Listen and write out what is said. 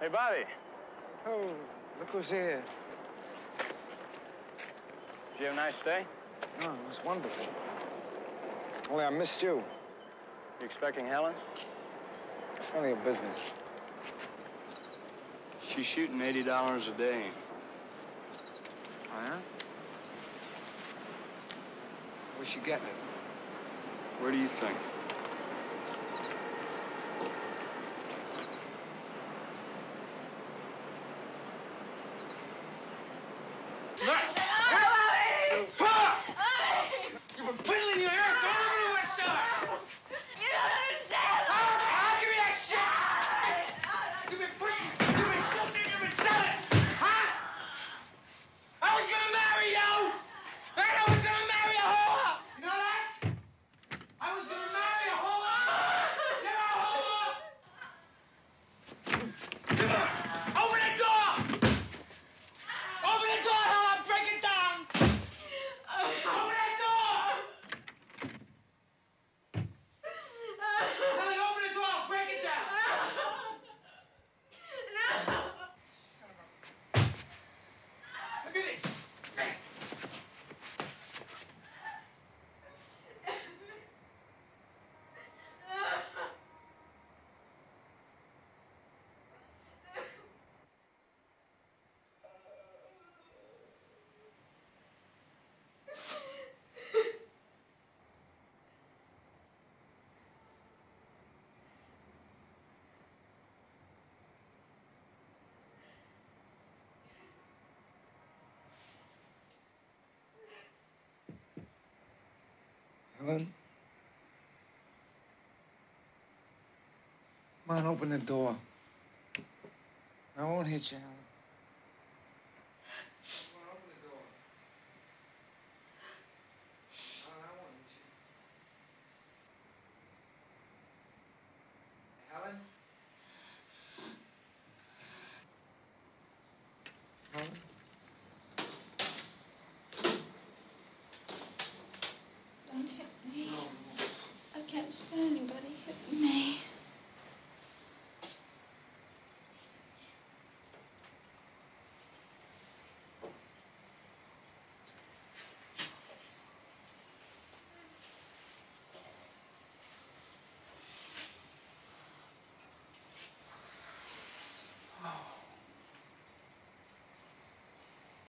Hey, Bobby. Oh, look who's here. Did you have a nice stay? Oh, it was wonderful. Only I missed you. You expecting Helen? Only a business. She's shooting $80 a day. Oh, yeah? Where's she getting it? Where do you think? Helen? Come on, open the door. I won't hit you, Helen.